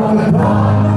the dark.